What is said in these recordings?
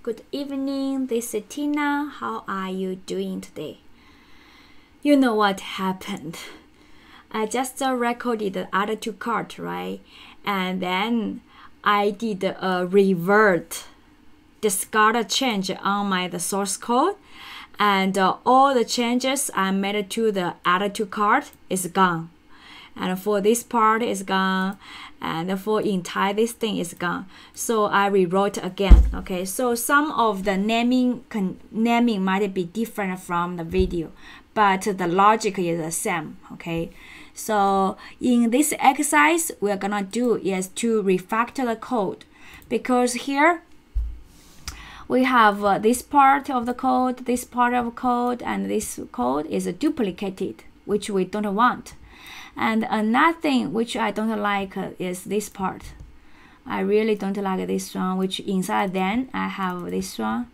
Good evening. This is Tina. How are you doing today? You know what happened? I just recorded the other two cards, right? And then I did a revert, discard change on my the source code, and uh, all the changes I made to the other two card is gone and for this part is gone. And for entire this thing is gone. So i rewrote again. Okay so some of the naming naming might be different from the video but the logic is the same. Okay so in this exercise we're gonna do is to refactor the code. Because here we have uh, this part of the code this part of code and this code is duplicated which we don't want and another thing which I don't like is this part. I really don't like this one, which inside then I have this one,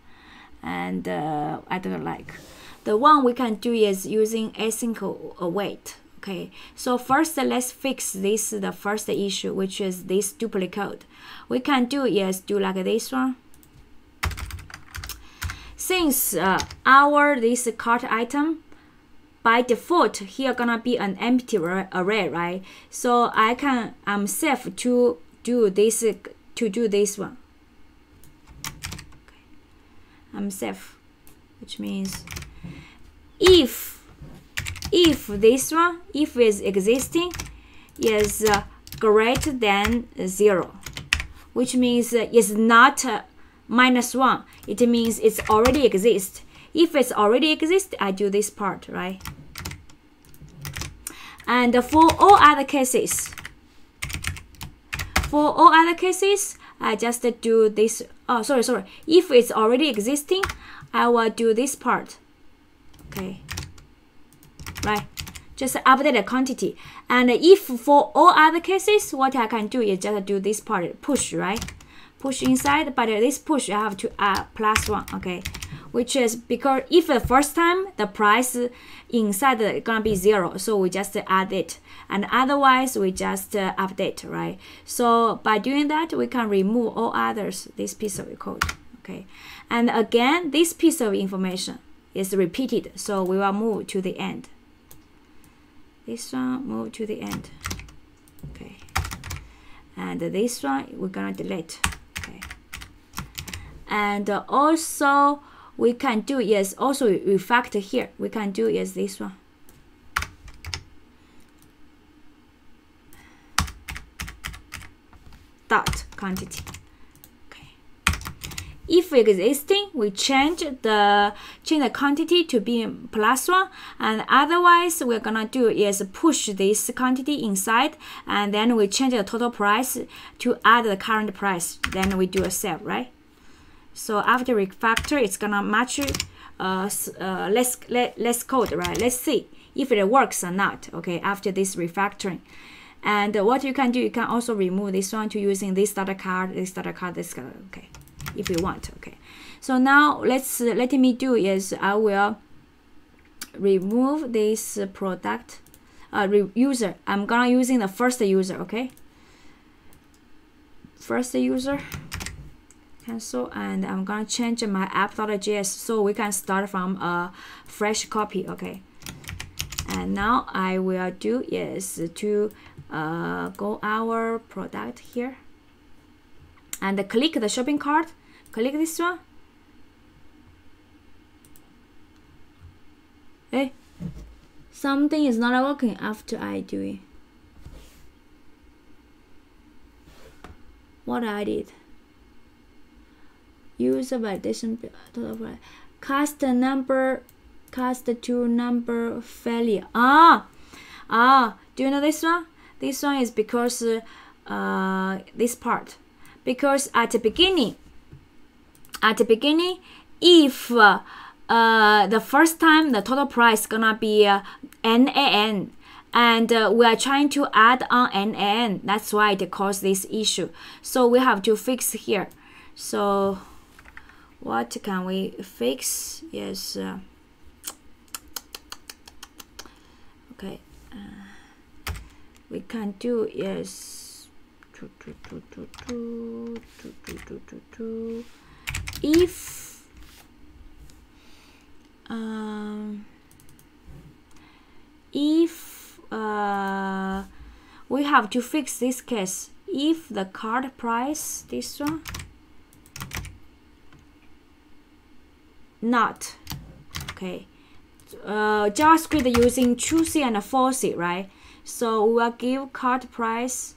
and uh, I don't like. The one we can do is using async await. Okay, so first let's fix this the first issue, which is this duplicate. We can do is do like this one. Since uh, our this cart item by default here gonna be an empty array right? So I can I'm safe to do this to do this one. I'm safe which means if if this one if is existing is uh, greater than zero which means uh, it's not uh, minus one. It means it's already exist. If it's already exist, I do this part, right? And for all other cases, for all other cases, I just do this. Oh, sorry, sorry. If it's already existing, I will do this part. Okay. Right. Just update the quantity. And if for all other cases, what I can do is just do this part, push, right? Push inside, but this push I have to add plus one, okay? Which is because if the first time the price inside is gonna be zero, so we just add it, and otherwise we just uh, update, right? So by doing that, we can remove all others this piece of code, okay? And again, this piece of information is repeated, so we will move to the end. This one move to the end, okay? And this one we're gonna delete, okay? And also we can do is also refactor here. We can do is this one. Dot quantity. Okay. If existing, we change the change the quantity to be plus one, and otherwise we're gonna do is push this quantity inside, and then we change the total price to add the current price. Then we do a save, right? So after refactor, it's gonna match uh, uh, less, let, less code, right? Let's see if it works or not, okay, after this refactoring. And what you can do, you can also remove this one to using this data card, this data card, this card, okay, if you want, okay. So now let's, let me do is I will remove this product, uh, user. I'm gonna using the first user, okay. First user cancel and I'm gonna change my app.js so we can start from a fresh copy okay? And now I will do is to uh, go our product here. And click the shopping cart. Click this one. Hey something is not working after I do it. What I did user validation cast number cast to number failure. Ah! Ah! Do you know this one? This one is because uh, this part. Because at the beginning at the beginning if uh, uh, the first time the total price gonna be uh, NAN and uh, we are trying to add on NAN that's why it caused this issue. So we have to fix here. So what can we fix? Yes uh, okay uh, we can do yes. If um, if uh, we have to fix this case. If the card price this one not. Okay. Uh, JavaScript using truthy and falsy right? So we'll give card price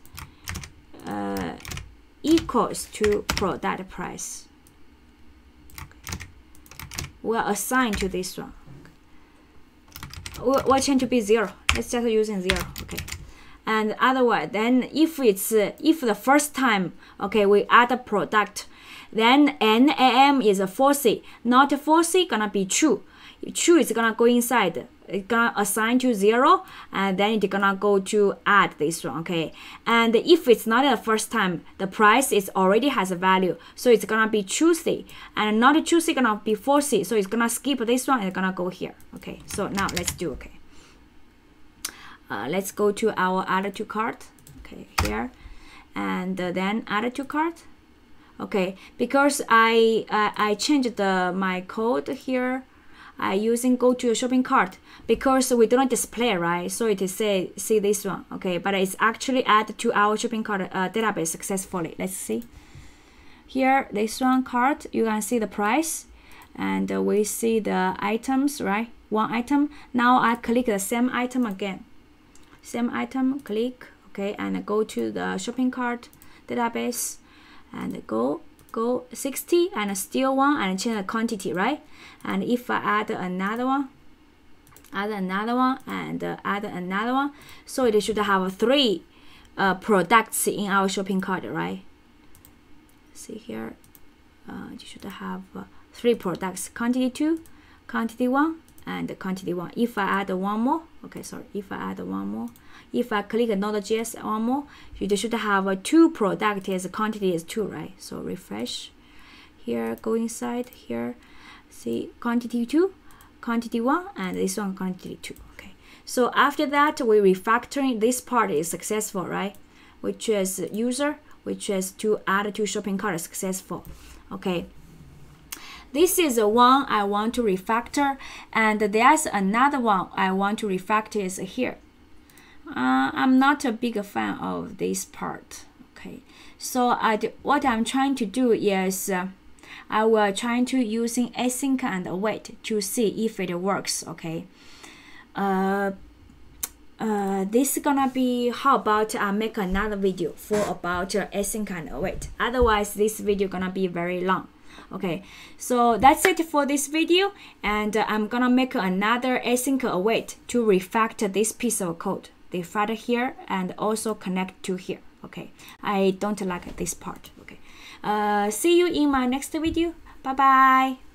uh, equals to product price. We'll assign to this one. We'll change to be zero. Let's just using zero. Okay and otherwise then if it's if the first time okay we add a product then n NAN is a falsy not falsy gonna be true true is gonna go inside it's gonna assign to zero and then it's gonna go to add this one okay? And if it's not the first time the price is already has a value so it's gonna be truthy and not truthy gonna be falsy so it's gonna skip this one and it's gonna go here okay? So now let's do okay uh, let's go to our add to cart okay here. And uh, then add to cart okay because I uh, I changed the my code here I using go to your shopping cart because we do not display right? So it is say see this one. Okay but it's actually add to our shopping cart uh, database successfully. Let's see. Here this one cart you can see the price. And uh, we see the items right? One item. Now I click the same item again same item click okay and go to the shopping cart database and go go 60 and still one and change the quantity right? And if I add another one add another one and uh, add another one so it should have three uh, products in our shopping cart right? See here uh, you should have uh, three products quantity 2 quantity 1 and quantity 1 if I add one more okay sorry if I add one more if I click Node.js one more you should have two product as quantity is 2 right? So refresh here go inside here see quantity 2 quantity 1 and this one quantity 2 okay? So after that we refactoring this part is successful right? Which is user which is to add to shopping cart successful okay this is the one I want to refactor, and there's another one I want to refactor is here. Uh, I'm not a big fan of this part. Okay, so I what I'm trying to do is uh, I will trying to using async and await to see if it works. Okay. Uh, uh, this is gonna be how about I make another video for about uh, async and await. Otherwise, this video gonna be very long okay so that's it for this video and uh, i'm gonna make another async await to refactor this piece of code the file here and also connect to here. Okay i don't like this part. Okay. Uh, see you in my next video. Bye bye